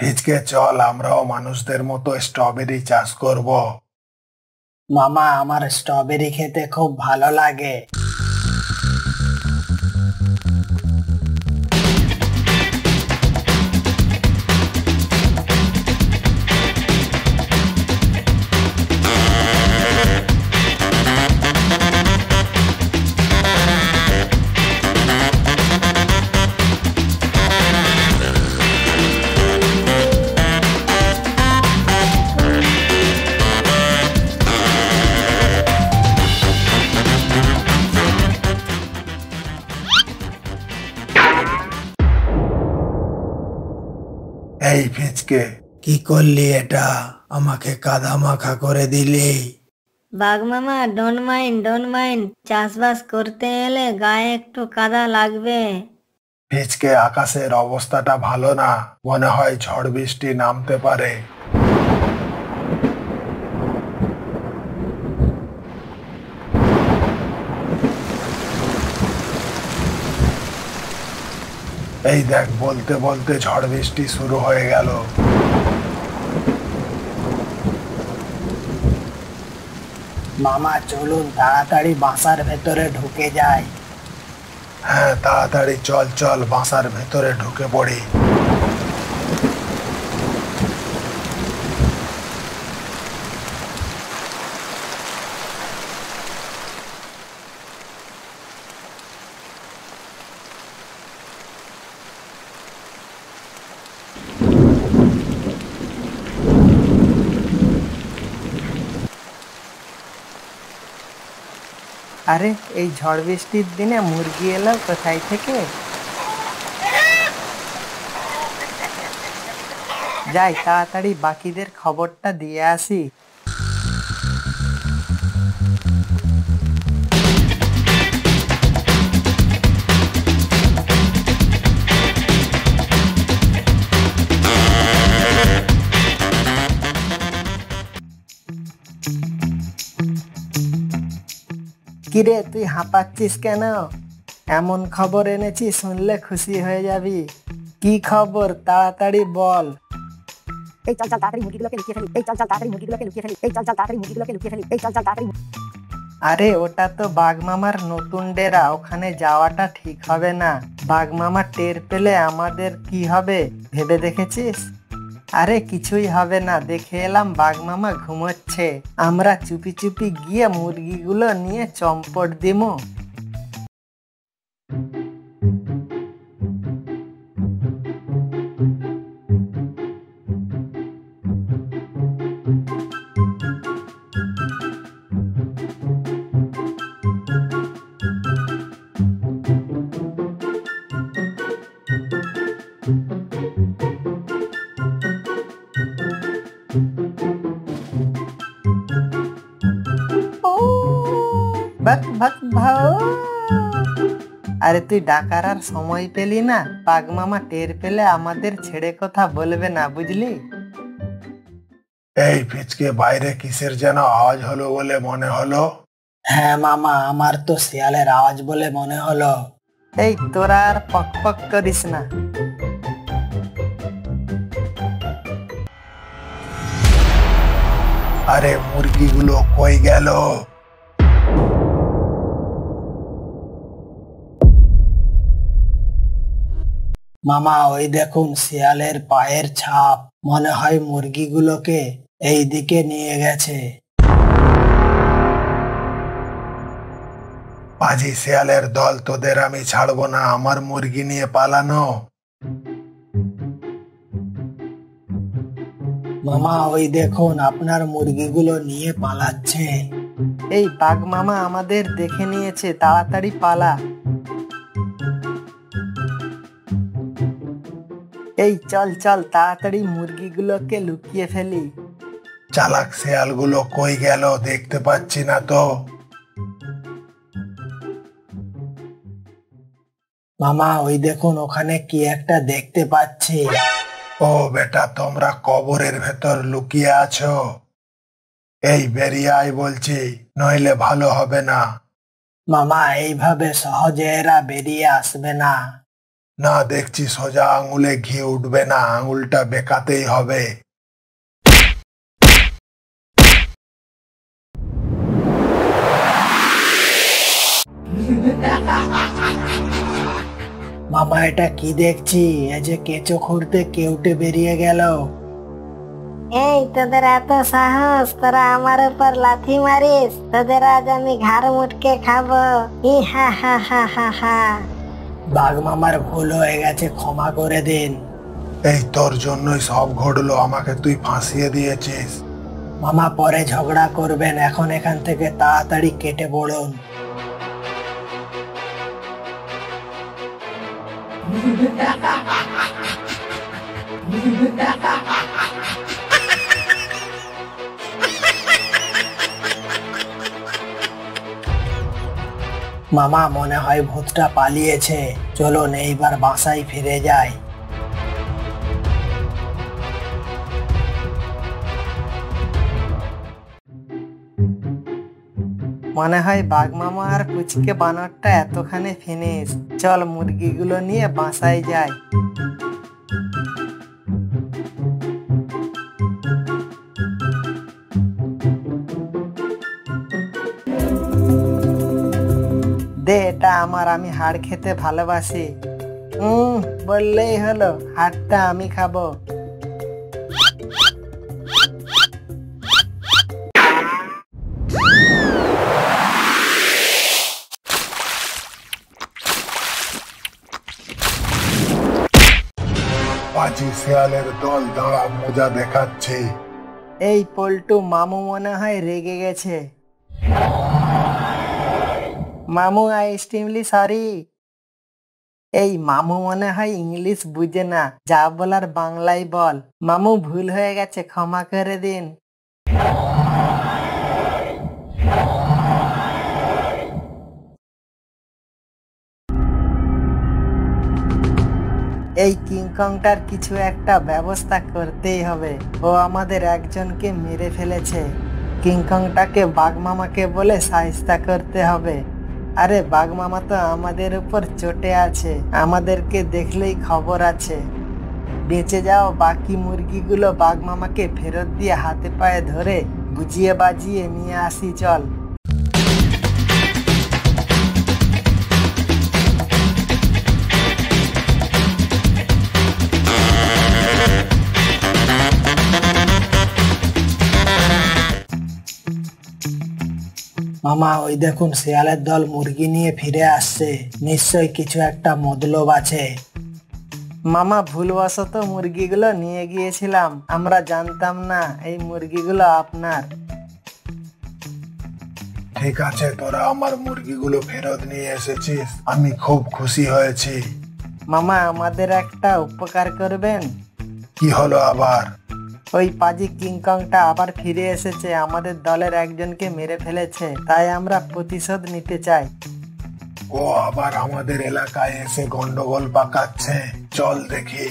ভিজকে চল, আমরাও মানুষদের মতো স্ট্রবেরি চাষ করব। মামা, আমার স্ট্রবেরি খেতে খুব ভালো লাগে। এই ফিচকে কি করলি এটা? আমাকে কাদা মাখা করে দিলি। বাঘ মামা ডোন মাইন্ড ডোন মাইন্ড চাষবাস করতে এলে গায়ে একটু কাদা লাগবে। ফিচকে আকাশের অবস্থাটা ভালো না। মনে হয় ঝড় বৃষ্টি নামতে পারে। এই দেখ বলতে বলতে ঝড় বৃষ্টি শুরু হয়ে গেল। মামা চলুন তাড়াতাড়ি বাসার ভেতরে ঢুকে যায় হ্যাঁ তাড়াতাড়ি চল চল বাসার ভেতরে ঢুকে পড়ি। আরে, এই ঝড় বৃষ্টির দিনে মুরগি এলো কোথায় থেকে? যাই, তাড়াতাড়ি বাকিদের খবরটা দিয়ে আসি। কিরে তুই হাঁপাচ্ছিস কেন? এমন খবর এনেছি শুনলে খুশি হয়ে যাবি। কি খবর? তাড়াতাড়ি বল। এই চল চল তাড়াতাড়ি মুরগিগুলোকে লুকিয়ে ফেলি। এই চল চল তাড়াতাড়ি মুরগিগুলোকে লুকিয়ে ফেলি। এই চল চল তাড়াতাড়ি মুরগিগুলোকে লুকিয়ে ফেলি। এই চল চল তাড়াতাড়ি আরে ওটা তো বাঘ মামার নতুন ডেরা। ওখানে যাওয়াটা ঠিক হবে না। বাঘ মামা টের পেলে আমাদের কি হবে? ভেবে দেখেছিস? আরে কিছুই হবে না, দেখে এলাম বাঘমামা ঘুমোচ্ছে। আমরা চুপি চুপি গিয়ে মুরগিগুলো নিয়ে চম্পট দিমু। বাক বাক ভাও আরে তুই ডাকার আর সময় পেলি না। বাঘ মামা টের পেলে আমাদের ছেড়ে কথা বলবে না বুঝলি? এই ভিজকে বাইরে কিসের যেন আওয়াজ হলো বলে মনে হলো? হ্যাঁ মামা আমার তো শিয়ালের আওয়াজ বলে মনে হলো। এই তোরা আর পক পক করিস না। আরে মুরগিগুলো কই গেল? মামা ওই দেখুন শিয়ালের পায়ের ছাপ। মনে হয় মুরগিগুলোকে এই দিকে নিয়ে গেছে। পাজি শেয়ালের দল তোদের আমি ছাড়বো না আমার মুরগি নিয়ে পালানো। মামা ওই দেখুন আপনার মুরগিগুলো নিয়ে পালাচ্ছে। এই বাঘ মামা আমাদের দেখে নিয়েছে তাড়াতাড়ি পালা। এই চল চল তাড়াতাড়ি মুরগিগুলোকে লুকিয়ে ফেলি। চালাক শেয়ালগুলো কই গেল দেখতে পাচ্ছি না তো। মামা ওই দেখুন ওখানে কি একটা দেখতে পাচ্ছি। ও বেটা তোমরা কবরের ভেতর লুকিয়ে আছো। এই বেরিয়ে আয় বলছি নইলে ভালো হবে না। মামা এইভাবে সহজে এরা বেরিয়ে আসবে না। না দেখছি সোজা আঙুলে ঘি উঠবে না আঙুলটা বেকাতেই হবে। মামা এটা কি দেখছি? এই যে কেঁচো খুঁড়তে কেউটে বেরিয়ে গেল। এই তোদের এত সাহস তোরা আমার উপর লাথি মারিস তোদের আজ আমি ঘাড় মুটকে খাব। ই হা হা হা হা হা। বাঘ মামার ভুল হয়ে গেছে ক্ষমা করে দিন। এই তোর জন্যই সব ঘটলো আমাকে তুই ফাঁসিয়ে দিয়েছিস। মামা পরে ঝগড়া করবেন এখন এখান থেকে তাড়াতাড়ি কেটে পড়ুন। মামা মনে হয় ভূতটা পালিয়েছে। চলুন এইবার বাসায় ফিরে যাই। মনে হয় বাঘ মামা আর কুচকে বানরটা এতখানি ফিনিশ। চল মুরগিগুলো নিয়ে বাসায় যাই। দে এটা আমার আমি হাড় খেতে ভালোবাসি। হুম বললেই হলো হাড়টা আমি খাব। পাঁচি শেয়ালের দল দাঁড়া মজা দেখাচ্ছে। এই পল্টু মামু মনে হয় রেগে গেছে। মামু আই এক্সট্রিমলি সরি। এই মামু মনে হয় ইংলিশ বুঝে না, যা বলার বাংলায় বল। মামু ভুল হয়ে গেছে, ক্ষমা করে দিন। এই কিংকংটার কিছু একটা ব্যবস্থা করতেই হবে। ও আমাদের একজনকে মেরে ফেলেছে। কিংকংটাকে বাঘমামাকে বলে সাহিস্তা করতে হবে। আরে বাঘ মামা তো আমাদের উপর চটে আছে, আমাদেরকে দেখলেই খবর আছে। বেঁচে যাও, বাকি মুরগিগুলো বাঘ মামাকে ফেরত দিয়ে হাতে পায়ে ধরে বুঝিয়ে বাজিয়ে নিয়ে আসি, চল। মামা ওই দেখুন শিয়ালের দল মুরগি নিয়ে ফিরে আসছে। নিশ্চয় কিছু একটা মতলব আছে। মামা ভুলবশত মুরগিগুলো নিয়ে গিয়েছিলাম। আমরা জানতাম না এই মুরগিগুলো আপনার। ঠিক আছে তোরা আমার মুরগিগুলো ফেরত নিয়ে এসেছিস। আমি খুব খুশি হয়েছি। মামা আমাদের একটা উপকার করবেন। কি হলো আবার? ওই পাজি কিংকংটা আবার ফিরে এসেছে। আমাদের দলের একজনকে মেরে ফেলেছে, তাই আমরা প্রতিশোধ নিতে চাই। ও আবার আমাদের এলাকায় এসে গন্ডগোল পাকাচ্ছে। চল দেখি।